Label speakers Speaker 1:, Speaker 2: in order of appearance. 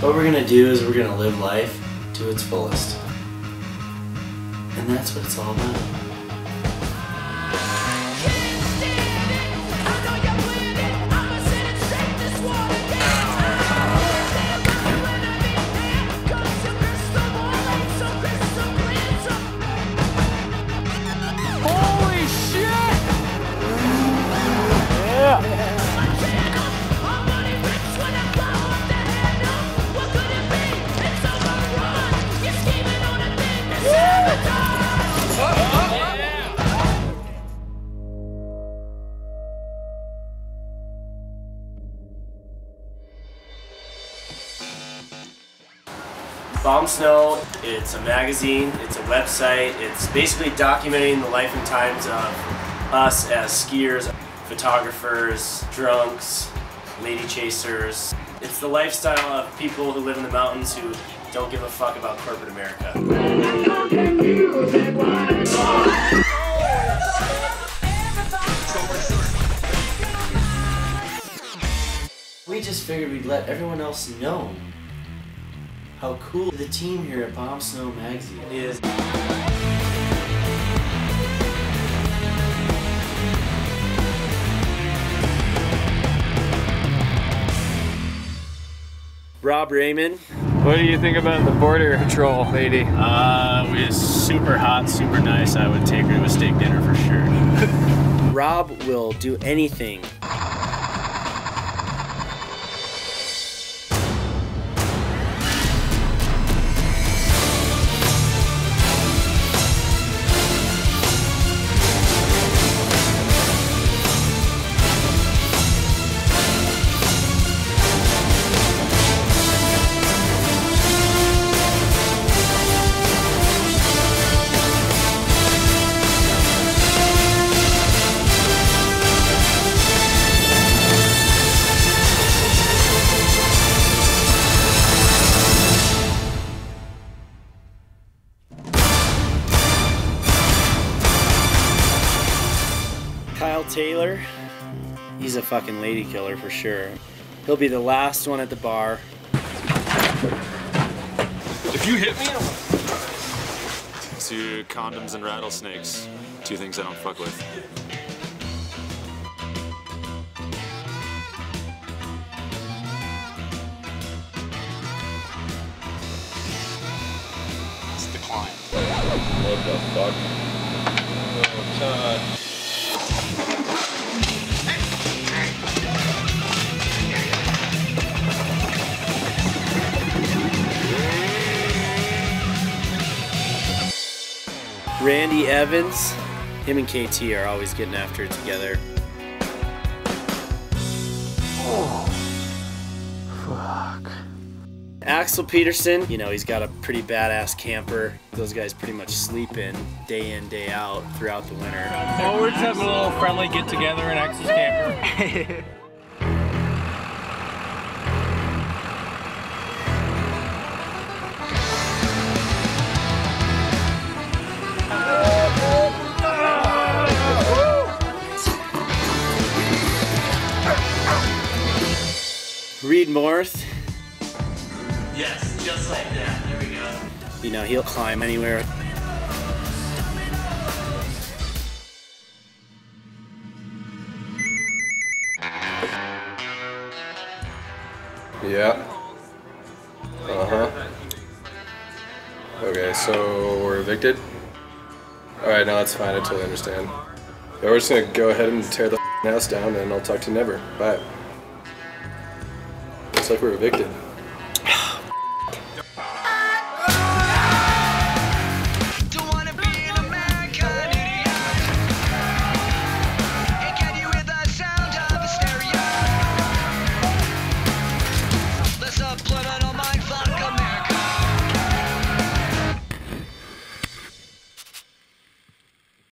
Speaker 1: What we're gonna do is we're gonna live life to its fullest. And that's what it's all about. Bomb Snow, it's a magazine, it's a website, it's basically documenting the life and times of us as skiers, photographers, drunks, lady chasers. It's the lifestyle of people who live in the mountains who don't give a fuck about corporate America. We just figured we'd let everyone else know how cool the team here at Bomb Snow Magazine is. Rob Raymond.
Speaker 2: What do you think about the border patrol lady?
Speaker 3: Uh, it's super hot, super nice. I would take her to a steak dinner for sure.
Speaker 1: Rob will do anything. Taylor, he's a fucking lady killer for sure. He'll be the last one at the bar.
Speaker 4: If you hit me, I'm to condoms and rattlesnakes. Two things I don't fuck with.
Speaker 3: It's the client.
Speaker 4: What the oh,
Speaker 1: Randy Evans, him and KT are always getting after it together. Axel Peterson, you know, he's got a pretty badass camper. Those guys pretty much sleep in day in, day out throughout the winter.
Speaker 2: Oh, we're just having a little friendly get together in Axel's camper.
Speaker 1: Reed Morth,
Speaker 5: Yes, just like that. There we go.
Speaker 1: you know, he'll climb anywhere.
Speaker 6: Yeah. Uh huh. Okay, so we're evicted. Alright, no, that's fine. I totally understand. Yeah, we're just gonna go ahead and tear the house down and I'll talk to you never. Bye. Looks like we're evicted.